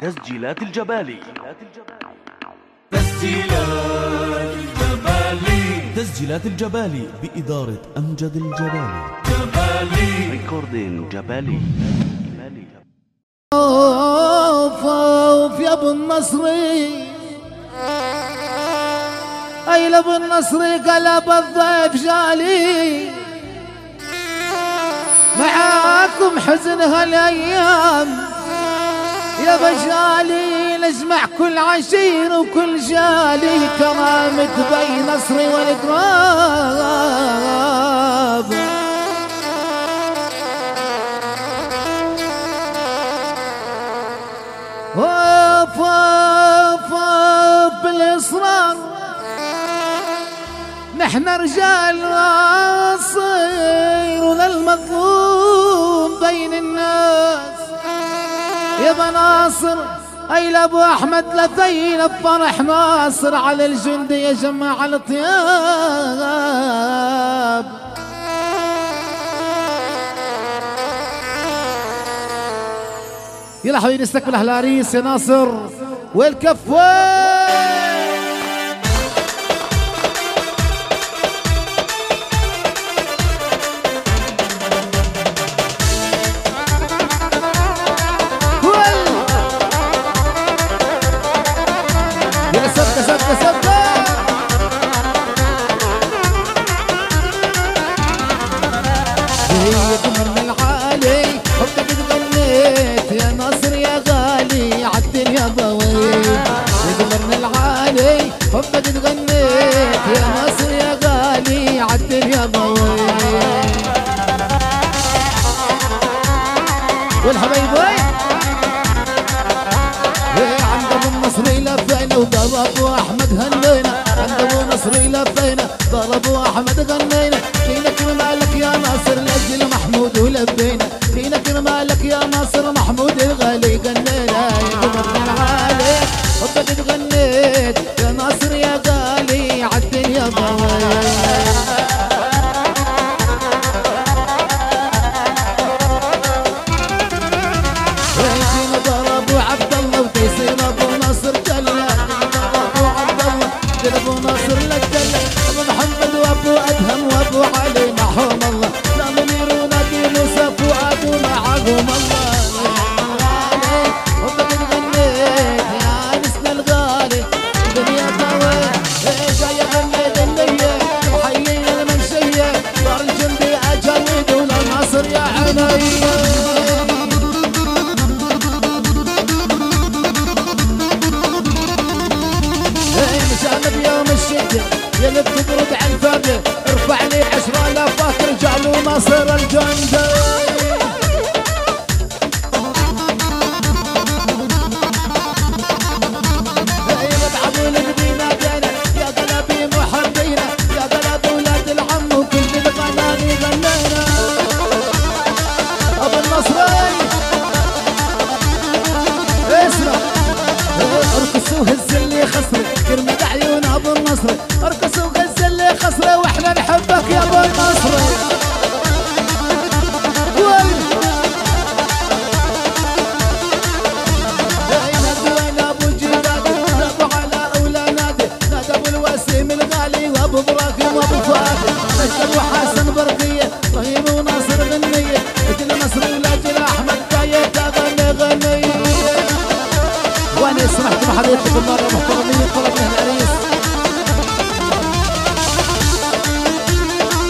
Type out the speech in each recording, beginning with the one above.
تسجيلات الجبالي. تسجيلات الجبالي. تسجيلات الجبالي بإدارة أمجد الجبالي. جبالي. ريكوردين جبالي. جبالي. أوف اوف يا أبو النصري. أي لأبو النصري قلب الضيف جالي. معاكم حزن هالأيام. يا بجالي نجمع كل عشير وكل جالي. كرامة بي نصري والقراب أوف أوف أوف بالإصرار. نحن رجال ناصر وللمظلوم بين الناس. يا بناصر أي لأبو أحمد لثين بفرح ناصر على الجندي يا جماعة الطياب. يلا حبيبي نستقبل أهل العريس يا ناصر. والكفوه أحمد هنينا عند ابو النصري لفينا ضربوا أحمد غنينا فينك مالك يا ناصر لاجل محمود ولبينا.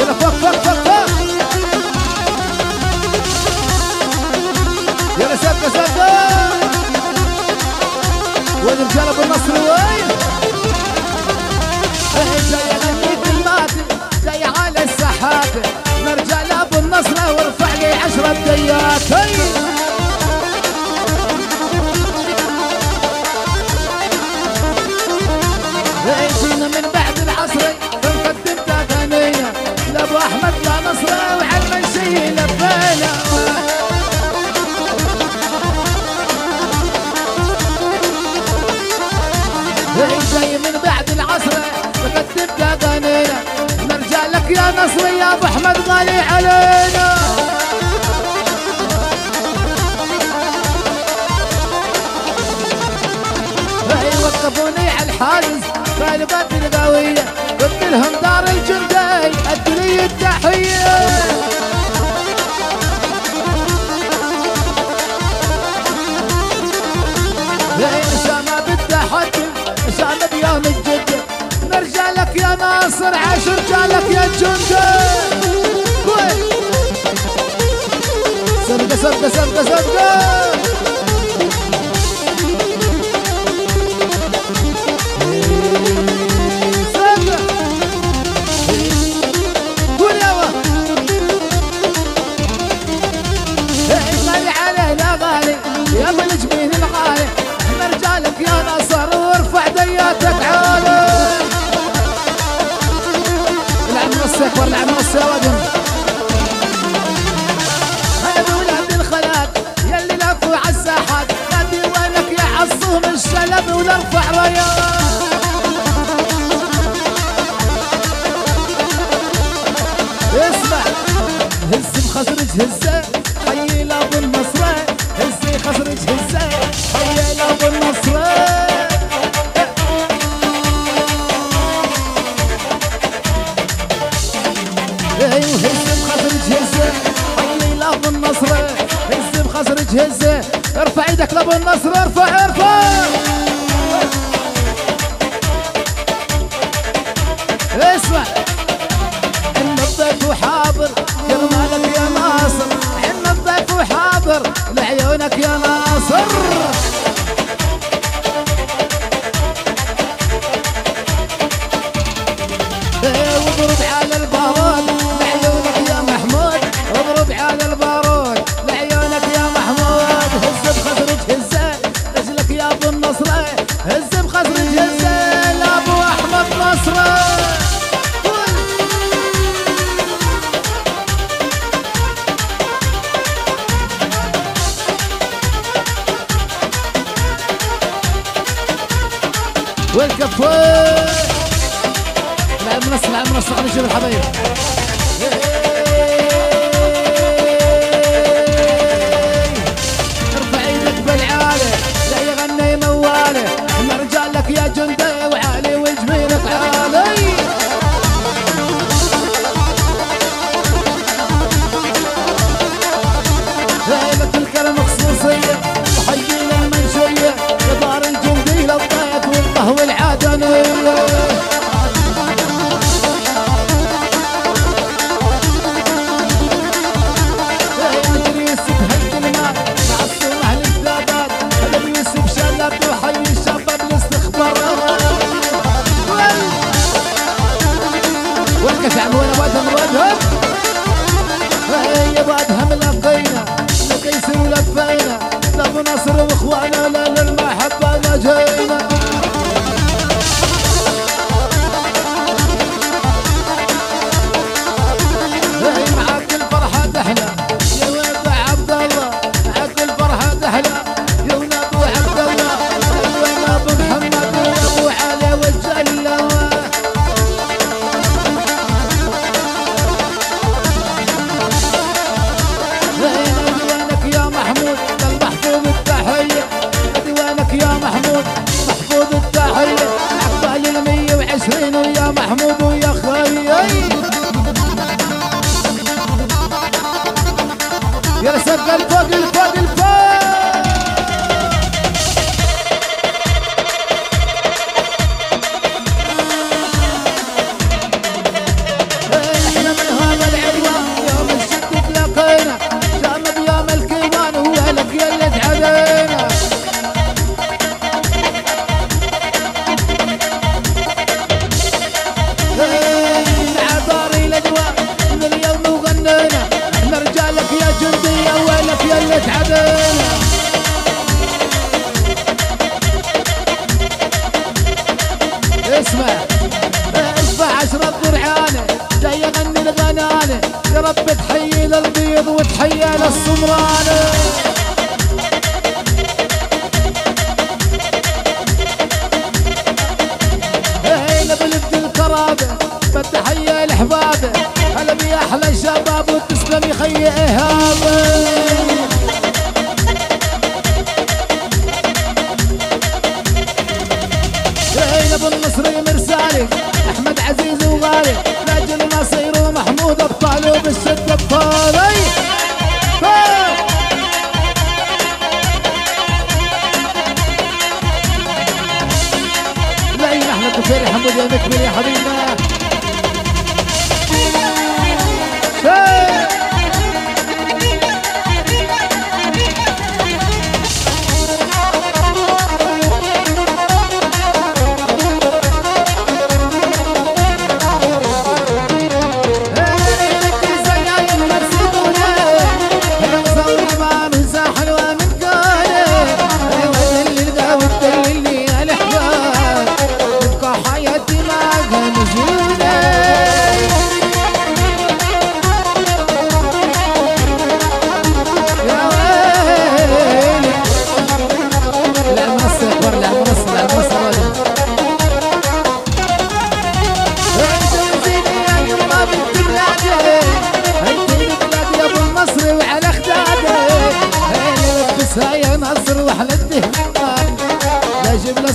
يلا فوق فوق فوق فوق. يلا سبقة سبقة. وين رجال ابو النصر وين؟ إيه جاي اغنيك الماتم جاي على الساحات نرجع لأبو النصر وارفع لي عشرة ديات هي. يا مصر يا أبو أحمد غالي علينا. وقفوني على الحارس بالبات القوية قلت لهم دار الجندي أدلي التحية. نرجع لك يا ناصر عشر جالك يا Let's go! خسرج هزه حي لابو النصره هزي خسرج هزه. حي لابو النصره اي وهز بخسرج هزه. حي النصره هز بخسرج هزه ارفع إيدك لابو النصره ارفع ارفع. اسمع. النبضة وحاضر كرمالك da Kiana رب تحيي للبيض وتحيي للسمران Marina.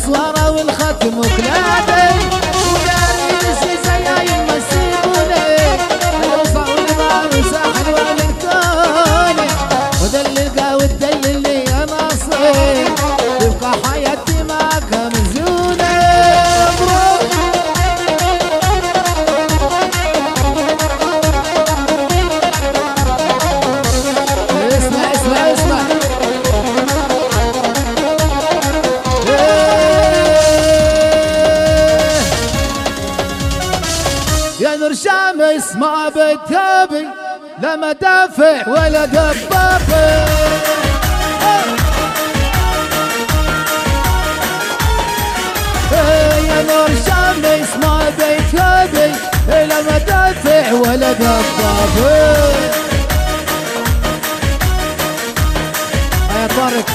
لا ما بتهبي لا مدافع ولا دبابة. إيه يا نور شمس ما بتهبي لا مدافع ولا دبابة. يا طارق.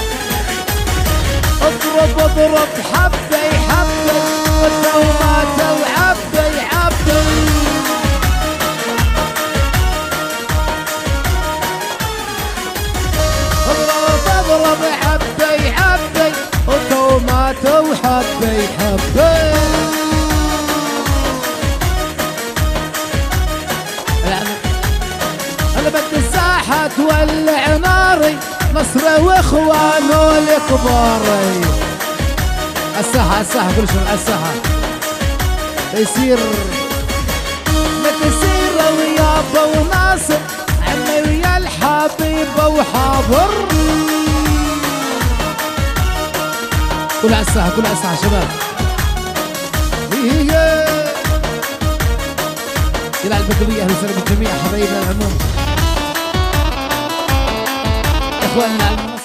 اضرب اضرب حبي اضرب حبي حبي. والدومات وحبي حبي. بدي الساحة تولع ناري نصر واخوانه الكبار الساحة الساحة كل شيء الساحة يصير تصير ويابا وناصر عمي ويا الحبيبة وحاضر. كل على الساحة كل على الساحة شباب. هي. يلعب البدوية أهلا وسهلا بالجميع حبايبنا العموم. إخواننا.